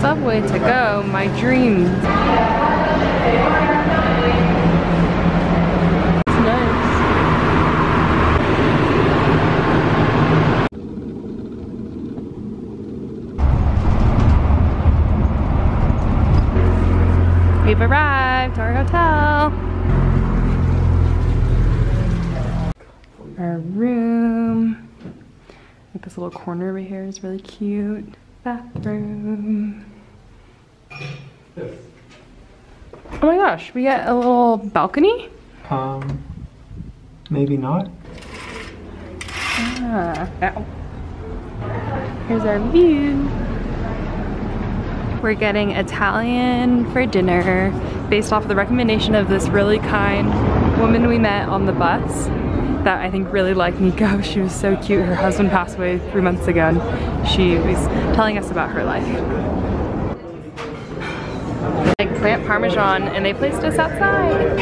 subway to go, my nice. We've arrived to our hotel. Our room. Like this little corner over here is really cute. Bathroom. Oh my gosh, we get a little balcony? Um, maybe not. Ah, ow. Here's our view. We're getting Italian for dinner based off the recommendation of this really kind woman we met on the bus that I think really liked Nico. She was so cute. Her husband passed away three months ago and she was telling us about her life. Eggplant parmesan and they placed us outside.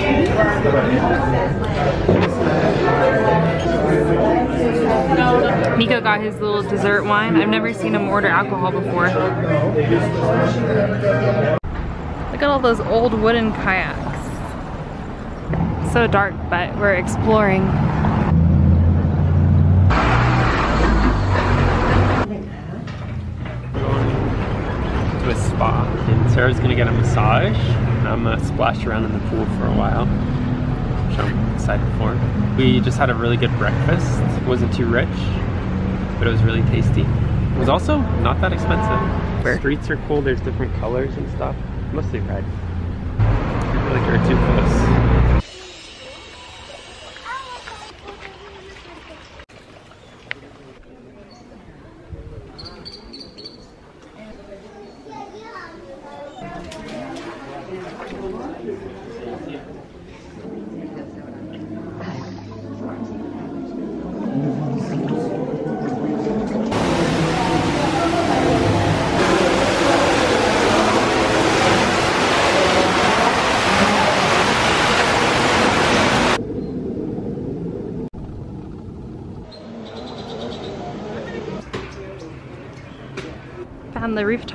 Nico got his little dessert wine. I've never seen him order alcohol before. Look at all those old wooden kayaks. So dark, but we're exploring. To a spa. And Sarah's gonna get a massage. And I'm gonna splash around in the pool for a while. Which I'm excited for. We just had a really good breakfast. It wasn't too rich, but it was really tasty. It was also not that expensive. Where? Streets are cool, there's different colors and stuff. Mostly red. I feel like you're too close.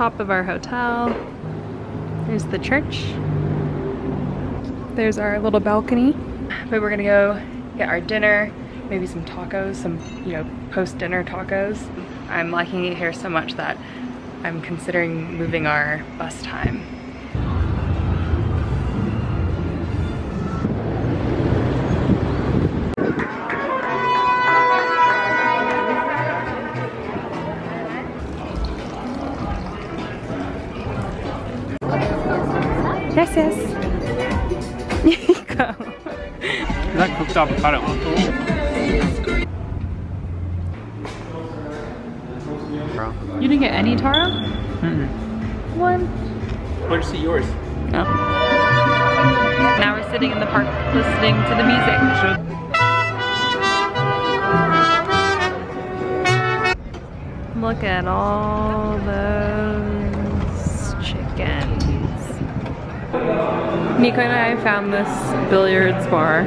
Rooftop of our hotel. There's the church. There's our little balcony. But we're gonna go get our dinner, maybe some tacos, some, you know, post-dinner tacos. I'm liking it here so much that I'm considering moving our bus time. Is avocado? Bro. You didn't get any taro? Mm-mm. One. Where's see yours? No. Now we're sitting in the park listening to the music. Look at all those chickens. Nico and I found this billiards bar.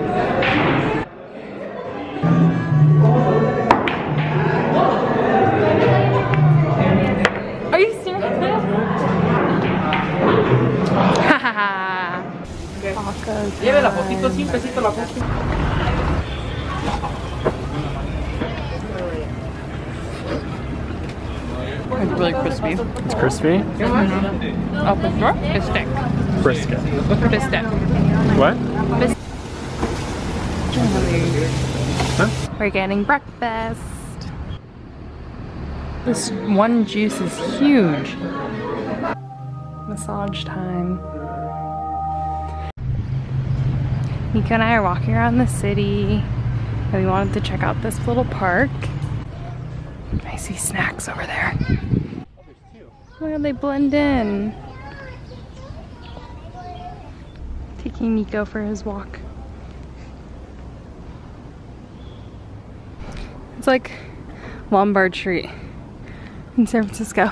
Lleve la fotito, sí, un pesito la foto. It's really crispy. It's crispy. Off the door, it's thick. Brisket. Biscuit. What? Huh? We're getting breakfast. This one juice is huge. Massage time. Nico and I are walking around the city and we wanted to check out this little park. I see snacks over there. Look how they blend in. Taking Nico for his walk. It's like Lombard Street in San Francisco.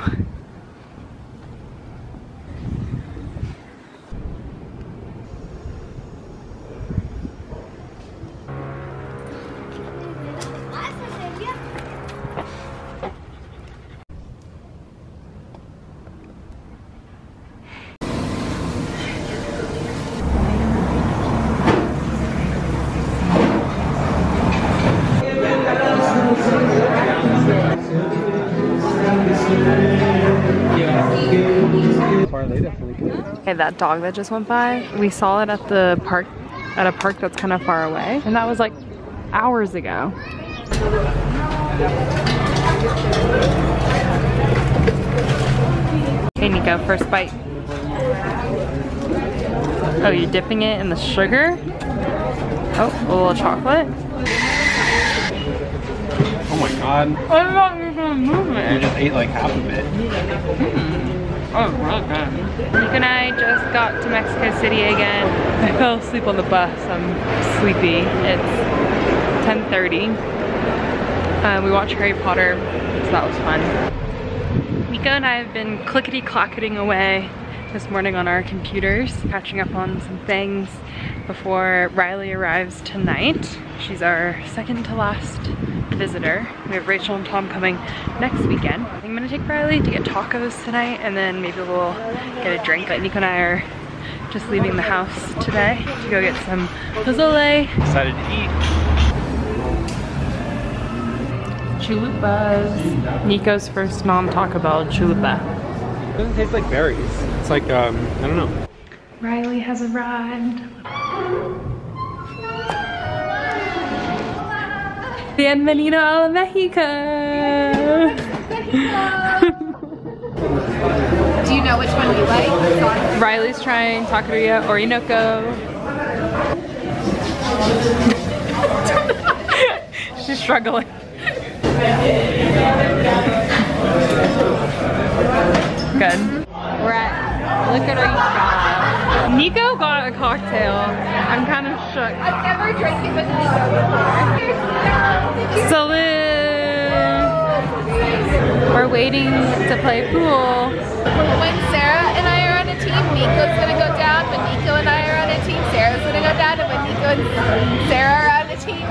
Okay, that dog that just went by, we saw it at the park, at a park that's kind of far away. And that was like hours ago. Okay, Nico, first bite. Oh, you're dipping it in the sugar? Oh, a little chocolate. Oh my god. I thought you were gonna move You just ate like half of it. Hmm. Oh, really good. Nico and I just got to Mexico City again. I fell asleep on the bus. I'm sleepy. It's 10.30. Uh, we watched Harry Potter, so that was fun. Nico and I have been clickety-clacketing away this morning on our computers, catching up on some things before Riley arrives tonight. She's our second to last visitor. We have Rachel and Tom coming next weekend. I think I'm gonna take Riley to get tacos tonight and then maybe we'll get a drink. But Nico and I are just leaving the house today to go get some pozole. Excited to eat. Chalupas. Nico's first non-Taco Bell chalupa. It doesn't taste like berries. It's like, um, I don't know. Riley has arrived. Bienvenido a Mexico. Do you know which one you like? Riley's trying taqueria Orinoco. She's struggling. Good. We're at Look at our shop. Nico got a cocktail. I'm kind of shook. I've never drank it with Nico before. Salute! We're waiting to play pool. When Sarah and I are on a team, Nico's gonna go down. When Nico and I are on a team, Sarah's gonna go down. And when Nico and Sarah are on a team,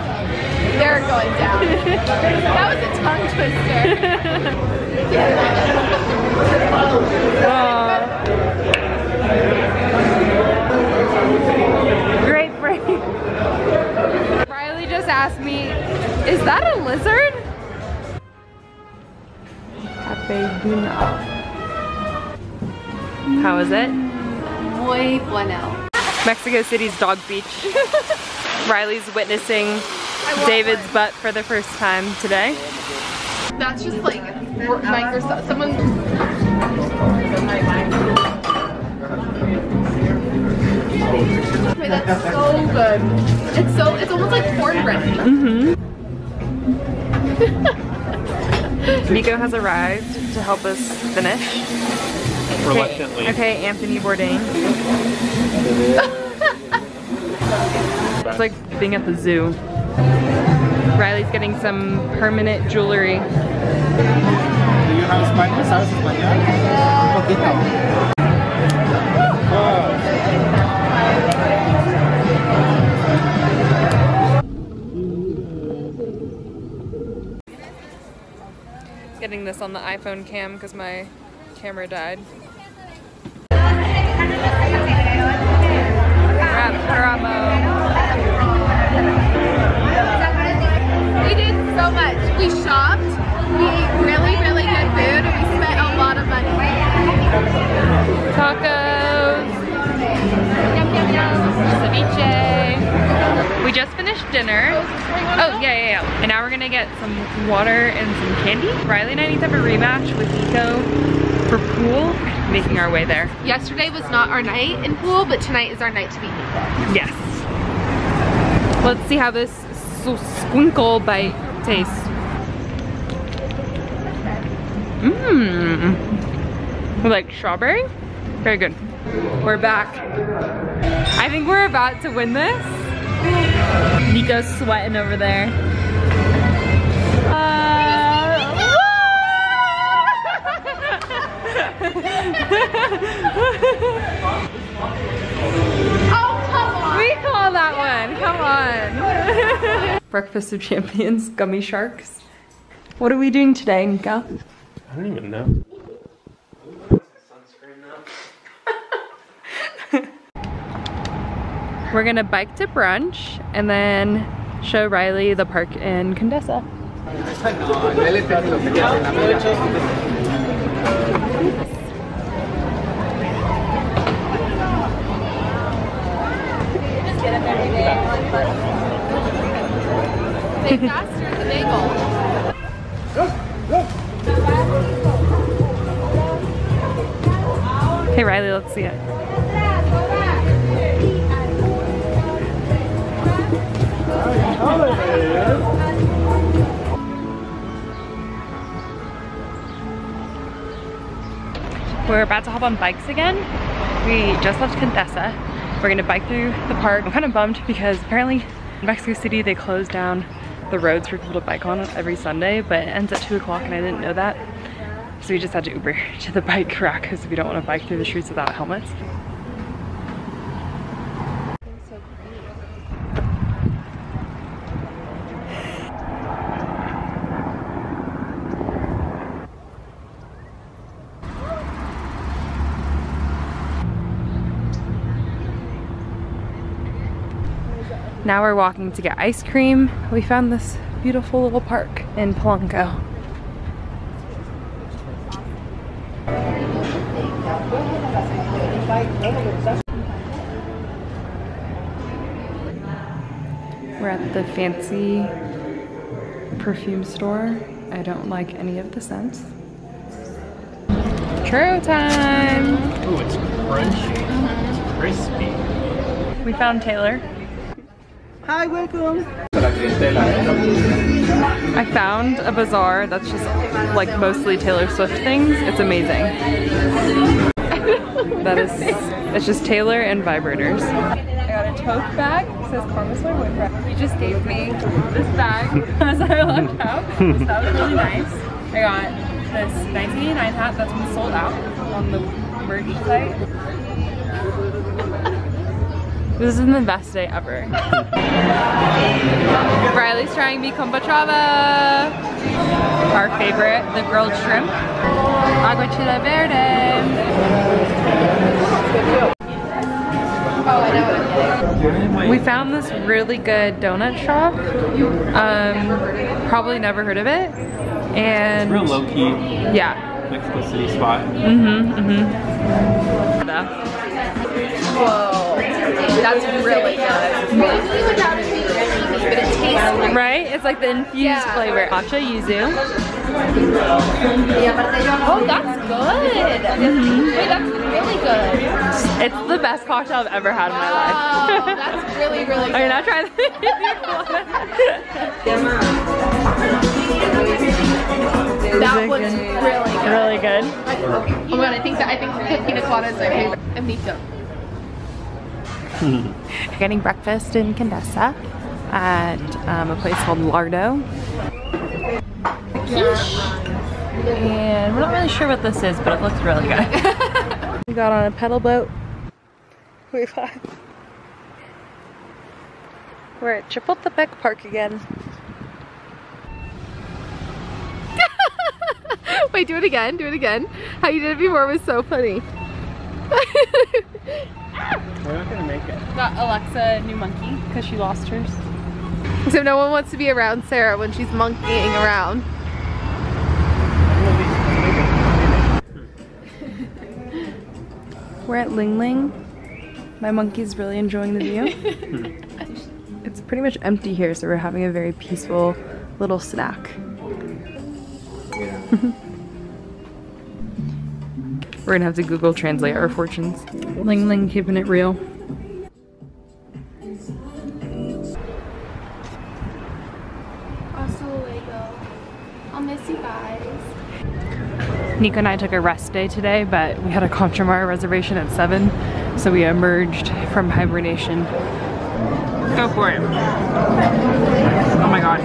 they're going down. that was a tongue twister. Great break. Riley just asked me, is that a lizard? Cafe Duna. How is it? Muy bueno. Mexico City's dog beach. Riley's witnessing David's butt for the first time today. That's just like Microsoft. Someone. Wait, that's so good. It's so. It's almost like cornbread. Mm-hmm. Nico has arrived to help us finish. Reluctantly. Okay, Anthony Bourdain. it's like being at the zoo. Riley's getting some permanent jewelry. Do you have Spanish? Un this on the iPhone cam because my camera died. Paramo. We did so much. We shopped. We ate really, really good food, and we spent a lot of money. Tacos. Ceviche. Finished dinner. Oh, oh yeah, yeah, yeah. And now we're gonna get some water and some candy. Riley and I need to have a rematch with Nico for pool. Making our way there. Yesterday was not our night in pool, but tonight is our night to beat Nico. Yes. Let's see how this squinkle bite tastes. Mmm. Like strawberry? Very good. We're back. I think we're about to win this. Nico's sweating over there. Oh, come on. we call that one. Come on. Breakfast of Champions, gummy sharks. What are we doing today, Nico? I don't even know. We're gonna bike to brunch and then show Riley the park in Condesa. Hey Riley, let's see it. We're about to hop on bikes again. We just left Condesa. We're gonna bike through the park. I'm kind of bummed because apparently in Mexico City they close down the roads for people to bike on every Sunday, but it ends at two o'clock and I didn't know that. So we just had to Uber to the bike rack because we don't want to bike through the streets without helmets. Now we're walking to get ice cream. We found this beautiful little park in Polanco. We're at the fancy perfume store. I don't like any of the scents. Churro time! Ooh, it's crunchy. It's crispy. We found Taylor. Hi, welcome. I found a bazaar that's just like mostly Taylor Swift things. It's amazing. that is, it's just Taylor and vibrators. I got a tote bag. It says Karma's my boyfriend. He just gave me this bag as I left out. So that was really nice. I got this 1989 hat that's been sold out on the merch site. This is the best day ever. Riley's trying me kombucha. Our favorite, the grilled shrimp. Agua chile verde. Oh, I know what I'm getting. We found this really good donut shop. Um, probably never heard of it. And Real low key yeah. Mexico City spot. Mm-hmm. Mm-hmm. Whoa. That's really good. Maybe without it being creamy, but it tastes like Right? It's like the infused Yeah. flavor. Matcha yuzu. Oh, that's good. Wait, that's really good. It's the best cocktail I've ever had in my Wow, life. that's really, really good. Are you not trying That was really good. really good. Oh my god, I think that I think the pina colada is my favorite. Amito. We're getting breakfast in Condesa at um, a place called Lardo. And we're not really sure what this is, but it looks really good. we got on a pedal boat. We're at Chapultepec Park again. Wait, do it again. Do it again. How you did it before was so funny. We're not gonna make it. Got Alexa a new monkey because she lost hers. so no one wants to be around Sarah when she's monkeying around. We're at Ling Ling. My monkey's really enjoying the view. it's pretty much empty here, so we're having a very peaceful little snack. We're gonna have to Google Translate our fortunes. Ling Ling keeping it real. Hasta luego. I'll miss you guys. Nico and I took a rest day today, but we had a Contramar reservation at 7, so we emerged from hibernation. Go for it. Oh my god.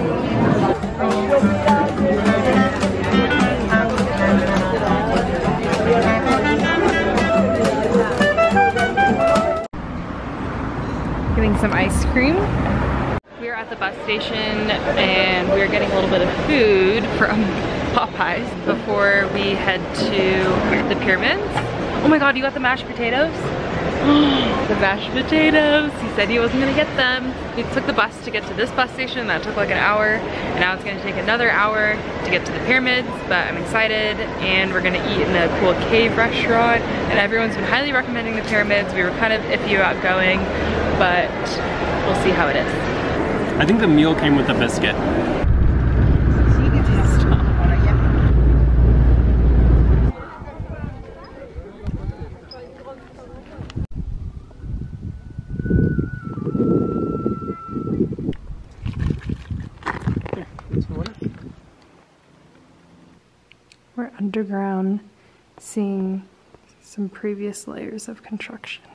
Some ice cream. We are at the bus station and we are getting a little bit of food from Popeyes before we head to the pyramids. Oh my god, you got the mashed potatoes? the mashed potatoes. He said he wasn't gonna get them. He took the bus to get to this bus station. That took like an hour. And now it's gonna take another hour to get to the pyramids. But I'm excited and we're gonna eat in a cool cave restaurant. And everyone's been highly recommending the pyramids. We were kind of iffy about going, but we'll see how it is. I think the meal came with a biscuit. We're underground seeing some previous layers of construction.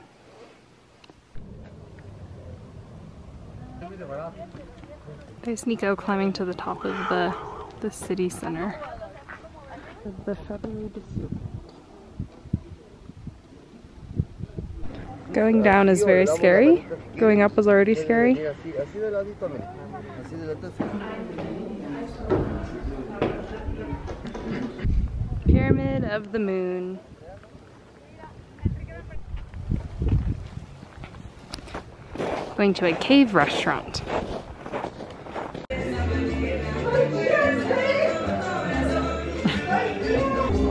There's Nico climbing to the top of the, the city center. The Going down is very scary. Going up was already scary. Pyramid of the Moon. Going to a cave restaurant.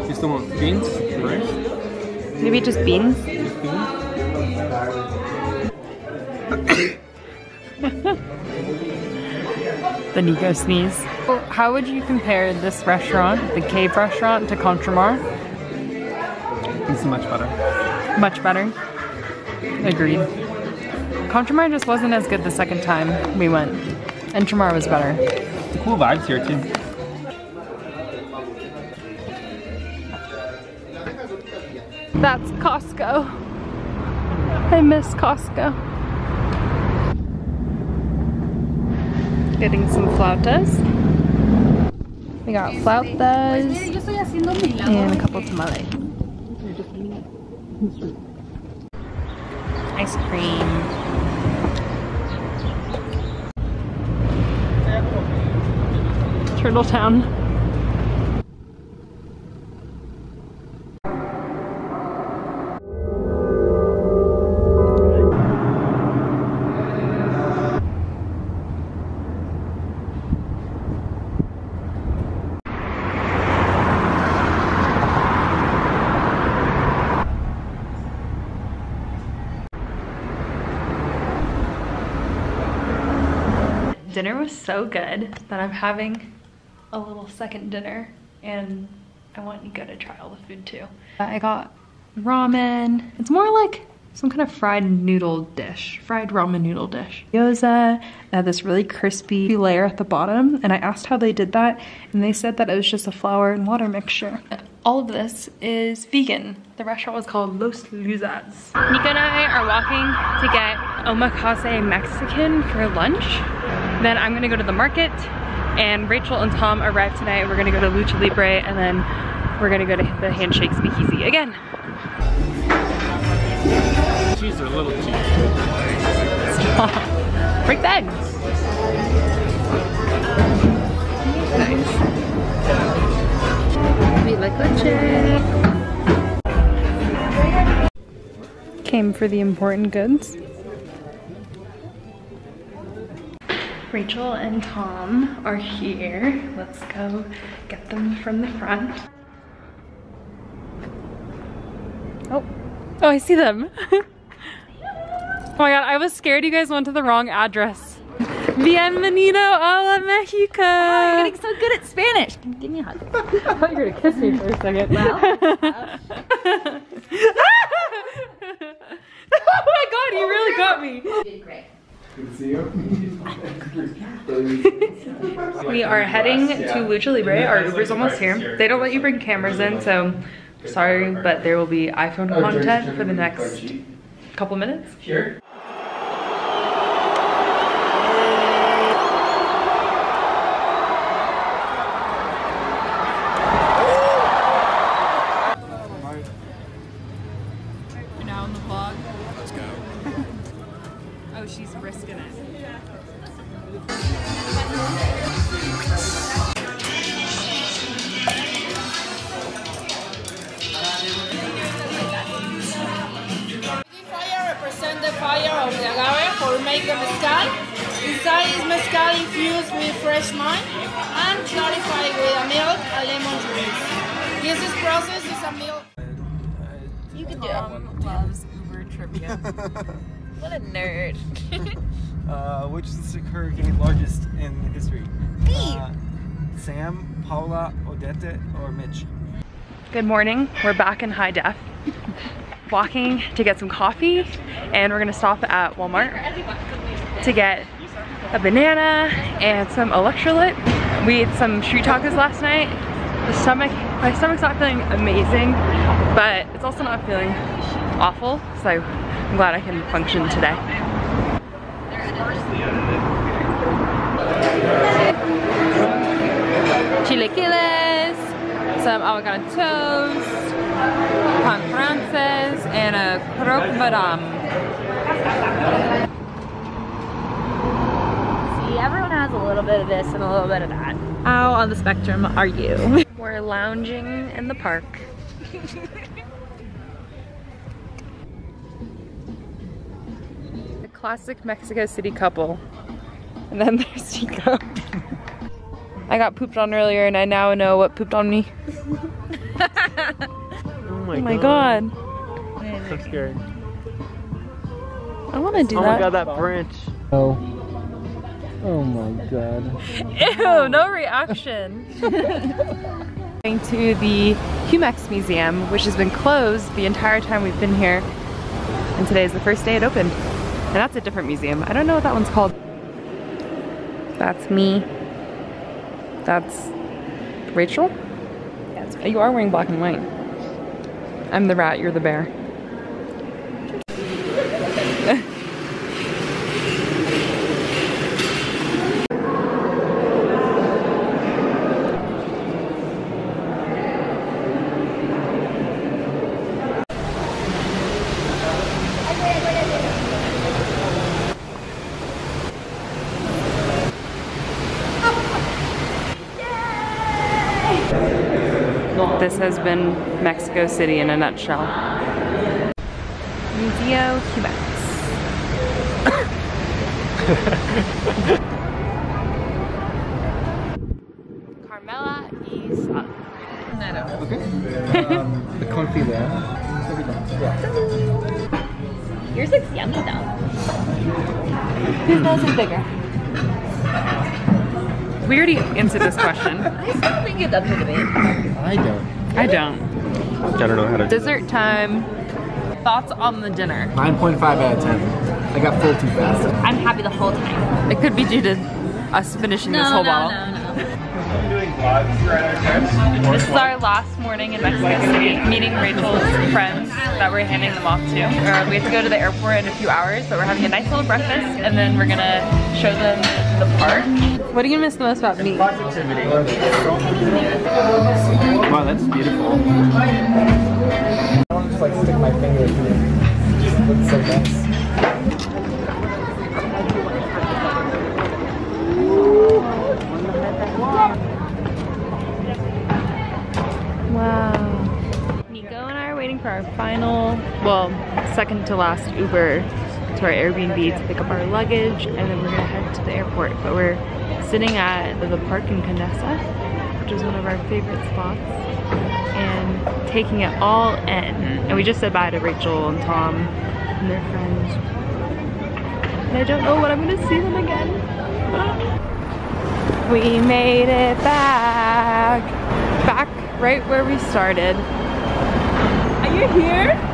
You still want beans? Rice? Maybe just beans? the Nico sneeze. Well, how would you compare this restaurant, the cave restaurant, to Contramar? It's much better. Much better. Agreed. Contramar just wasn't as good the second time we went. And Tramar was better. Cool vibes here too. That's Costco. I miss Costco. Getting some flautas. We got flautas and a couple tamales. Ice cream. Turtle Town. Dinner was so good that I'm having a little second dinner and I want Nico to try all the food too. I got ramen. It's more like some kind of fried noodle dish, fried ramen noodle dish. Gyoza, it had this really crispy layer at the bottom and I asked how they did that and they said that it was just a flour and water mixture. All of this is vegan. The restaurant was called Los Luzas. Nico and I are walking to get omakase Mexican for lunch. Then I'm gonna go to the market and Rachel and Tom arrive tonight. We're gonna go to Lucha Libre and then we're gonna go to the Handshake Speakeasy again. Cheese are a little cheap. Break the. Nice. We like leche. Came for the important goods. Rachel and Tom are here. Let's go get them from the front. Oh, oh, I see them. oh my god, I was scared you guys went to the wrong address. Bienvenido a la Mexico. Oh, you're getting so good at Spanish. Give me a hug. I thought you were gonna kiss me for a second. Well, uh, oh my god, you really got me. you did great. We are heading to Lucha Libre. Our Uber's almost here. They don't let you bring cameras in, so sorry, but there will be iPhone content for the next couple minutes. Here? This is process is a milk. You can do it. Tom loves Uber trivia. What a nerd. Uh, which is the hurricane largest in history? Me. Uh, Sam, Paula, Odette, or Mitch? Good morning. We're back in high def. Walking to get some coffee and we're gonna stop at Walmart to get a banana and some electrolyte. We ate some street tacos last night. The stomach, my stomach's not feeling amazing, but it's also not feeling awful. So I'm glad I can function today. Chilaquiles, some avocado toast, pan frances, and a croque madame. See, everyone has a little bit of this and a little bit of that. How on the spectrum are you? We're lounging in the park. the classic Mexico City couple. And then there's Chico. I got pooped on earlier and I now know what pooped on me. Oh my, Oh my god. So scary. I want to do Oh that. my god, that branch. Oh. Oh my god. Ew, no reaction. Going to the Jumex Museum, which has been closed the entire time we've been here. And today is the first day it opened. And that's a different museum. I don't know what that one's called. That's me. That's Rachel? Yes. You are wearing black and white. I'm the rat, you're the bear. This has been Mexico City in a nutshell. Museo Jumex. Carmela y Sal. Okay. um, the confit there. Yeah. Yours looks yummy though. Whose nose is bigger? We already answered this question. I still think it's up for debate. I don't. I don't. I don't know how to do Dessert time. Thoughts on the dinner? 9.5 out of 10. I got full too fast. I'm happy the whole time. It could be due to us finishing this whole bottle. no, no. This is our last morning in Mexico City, meeting Rachel's friends that we're handing them off to. Uh, we have to go to the airport in a few hours, but we're having a nice little breakfast, and then we're gonna show them the park. What are you gonna miss the most about me? Positivity. Wow, that's beautiful. I want to just like stick my finger through it. Just looks so nice. Wow. Nico and I are waiting for our final, well, second to last Uber to our Airbnb to pick up our luggage, and then we're gonna head to the airport. But we're sitting at the park in Condesa, which is one of our favorite spots, and taking it all in. And we just said bye to Rachel and Tom and their friends. And I don't know when I'm gonna see them again. We made it back. Back right where we started. Are you here?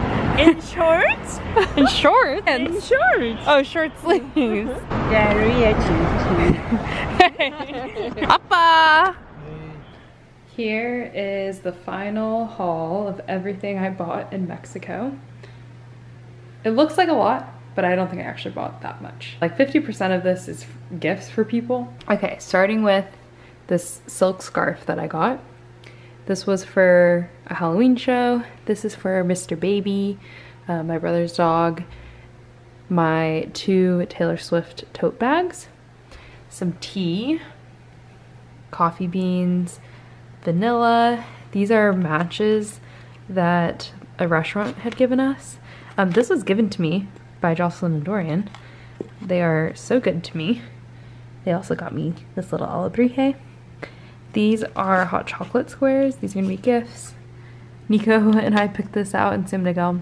In shorts? In shorts? In shorts. Oh, short sleeves. Diarrhea Appa! Here is the final haul of everything I bought in Mexico. It looks like a lot, but I don't think I actually bought that much. Like 50% of this is gifts for people. Okay, starting with this silk scarf that I got. This was for a Halloween show. This is for Mr. Baby, uh, my brother's dog, my two Taylor Swift tote bags, some tea, coffee beans, vanilla. These are matches that a restaurant had given us. Um, this was given to me by Jocelyn and Dorian. They are so good to me. They also got me this little alebrije. These are hot chocolate squares. These are gonna be gifts. Nico and I picked this out in Sim to go.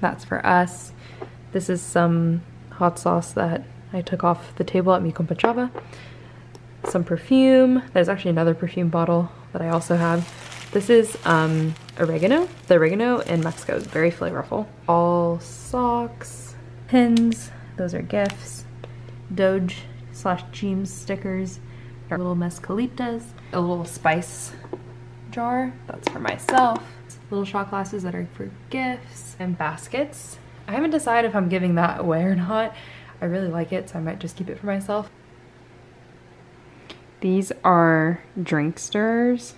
That's for us. This is some hot sauce that I took off the table at Mi Compa Some perfume. There's actually another perfume bottle that I also have. This is um, oregano. The oregano in Mexico is very flavorful. All socks, pins, those are gifts, Doge slash Cheems stickers, our little mezcalitas, a little spice jar, that's for myself, little shot glasses that are for gifts, and baskets. I haven't decided if I'm giving that away or not. I really like it, so I might just keep it for myself. These are drink stirrers.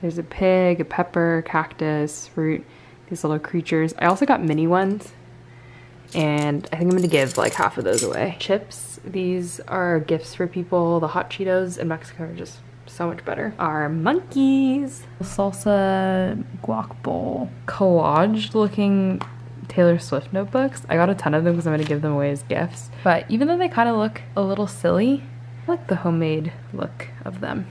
There's a pig, a pepper, cactus, fruit, these little creatures. I also got mini ones and I think I'm gonna give like half of those away. Chips, these are gifts for people. The hot Cheetos in Mexico are just so much better. Our monkeys, salsa guac bowl, collage looking Taylor Swift notebooks. I got a ton of them because I'm gonna give them away as gifts. But even though they kind of look a little silly, I like the homemade look of them.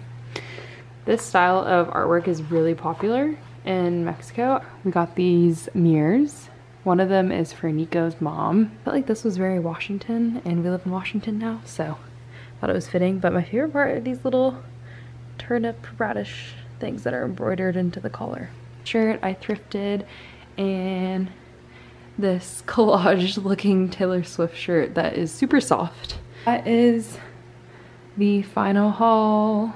This style of artwork is really popular in Mexico. We got these mirrors. One of them is for Nico's mom. I felt like this was very Washington and we live in Washington now, so I thought it was fitting. But my favorite part are these little turnip radish things that are embroidered into the collar. Shirt I thrifted and this collage looking Taylor Swift shirt that is super soft. That is the final haul.